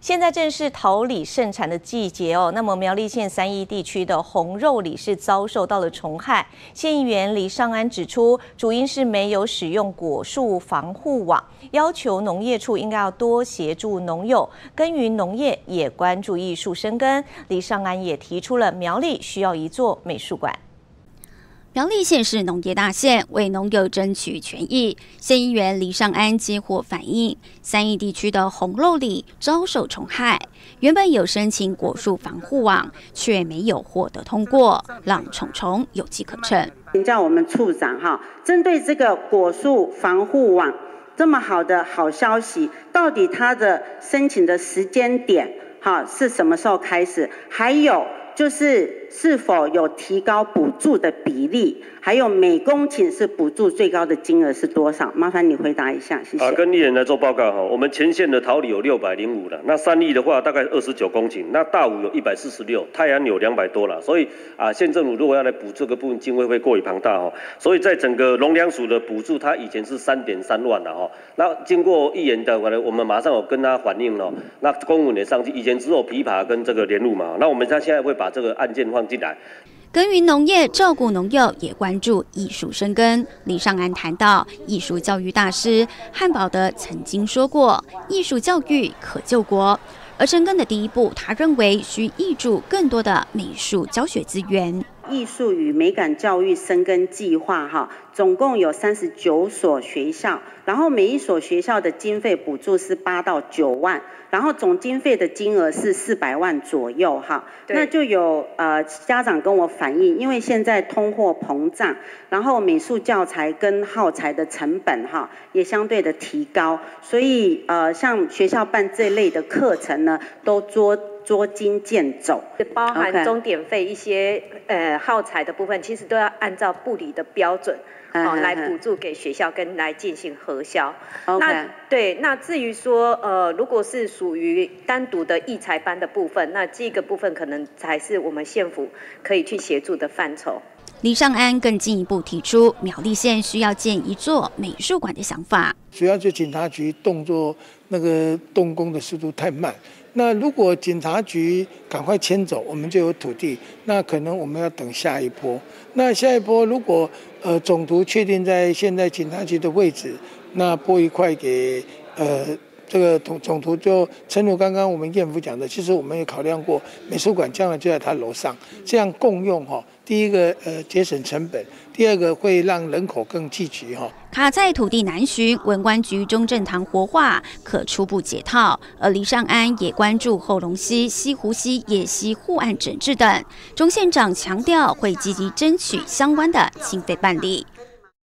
现在正是桃李盛产的季节哦。那么苗栗县三义地区的红肉李是遭受到了虫害。县议员李尚安指出，主因是没有使用果树防护网，要求农业处应该要多协助农友耕耘农业，也关注艺术生根。李尚安也提出了苗栗需要一座美术馆。苗栗县是农业大县，为农友争取权益。县议员李尚安接获反映，三义地区的红肉李遭受虫害，原本有申请果树防护网，却没有获得通过，让虫虫有机可乘。请教我们处长哈，针对这个果树防护网这么好的好消息，到底它的申请的时间点哈是什么时候开始？还有就是。是否有提高补助的比例？还有每公顷是补助最高的金额是多少？麻烦你回答一下，谢谢。啊，跟议员来做报告哈。我们前线的桃李有六百零五了，那三亿的话大概二十九公顷，那大五有一百四十六，太阳有两百多了。所以啊，县政府如果要来补这个部分，经费会过于庞大哦。所以在整个农粮署的补助，它以前是三点三万了哈。那经过议员的，我们马上有跟他反映了，那公文也上去，以前只有琵琶跟这个联路嘛。那我们他现在会把这个案件放。进来，耕耘农业，照顾农友，也关注艺术生根。李尚安谈到，艺术教育大师汉堡德曾经说过，艺术教育可救国。而生根的第一步，他认为需挹注更多的美术教学资源。艺术与美感教育生根计划，哈，总共有三十九所学校，然后每一所学校的经费补助是八到九万，然后总经费的金额是四百万左右，哈，那就有呃家长跟我反映，因为现在通货膨胀，然后美术教材跟耗材的成本，哈，也相对的提高，所以呃像学校办这类的课程呢，都捉捉襟见肘，包含钟点费一些呃。耗材的部分其实都要按照部里的标准哦来补助给学校跟来进行核销。那对，那至于说呃，如果是属于单独的艺才班的部分，那这个部分可能才是我们县府可以去协助的范畴。李尚安更进一步提出，苗栗县需要建一座美术馆的想法。主要就警察局动作那个动工的速度太慢。那如果警察局赶快迁走，我们就有土地。那可能我们要等下一波。那下一波如果呃总图确定在现在警察局的位置，那拨一块给呃这个总总图就，正如刚刚我们燕福讲的，其实我们也考量过美术馆将来就在他楼上，这样共用哈。第一个呃节省成本，第二个会让人口更聚集哈。卡在土地难寻，文官局中正堂活化可初步解套，而李尚安也关注后龙溪、西湖溪、野溪护岸整治等。钟县长强调会积极争取相关的经费办理。